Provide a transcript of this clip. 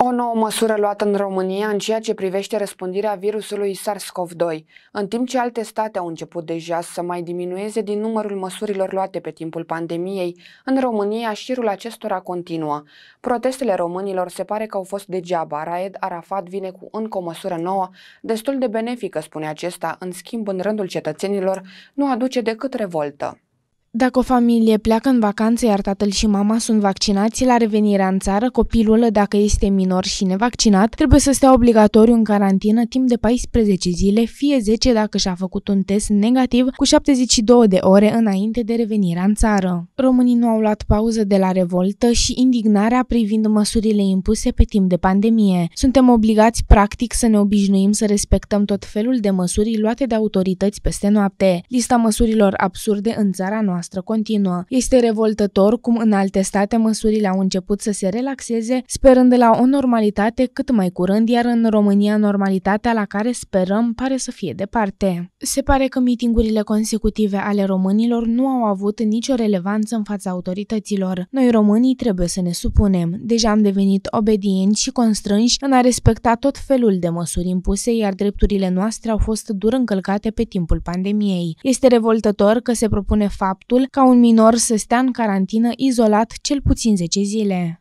O nouă măsură luată în România în ceea ce privește răspândirea virusului SARS-CoV-2. În timp ce alte state au început deja să mai diminueze din numărul măsurilor luate pe timpul pandemiei, în România șirul acestora continuă. Protestele românilor se pare că au fost degeaba. Raed Arafat vine cu încă o măsură nouă, destul de benefică, spune acesta, în schimb în rândul cetățenilor nu aduce decât revoltă. Dacă o familie pleacă în vacanță, iar tatăl și mama sunt vaccinați, la revenirea în țară, copilul, dacă este minor și nevaccinat, trebuie să stea obligatoriu în carantină timp de 14 zile, fie 10 dacă și-a făcut un test negativ, cu 72 de ore înainte de revenirea în țară. Românii nu au luat pauză de la revoltă și indignarea privind măsurile impuse pe timp de pandemie. Suntem obligați practic să ne obișnuim să respectăm tot felul de măsuri luate de autorități peste noapte. Lista măsurilor absurde în țara noastră noastră continuă. Este revoltător cum în alte state măsurile au început să se relaxeze, sperând de la o normalitate cât mai curând, iar în România normalitatea la care sperăm pare să fie departe. Se pare că mitingurile consecutive ale românilor nu au avut nicio relevanță în fața autorităților. Noi românii trebuie să ne supunem. Deja am devenit obedienți și constrânși în a respecta tot felul de măsuri impuse, iar drepturile noastre au fost dur încălcate pe timpul pandemiei. Este revoltător că se propune faptul faptul ca un minor să stea în carantină izolat cel puțin 10 zile.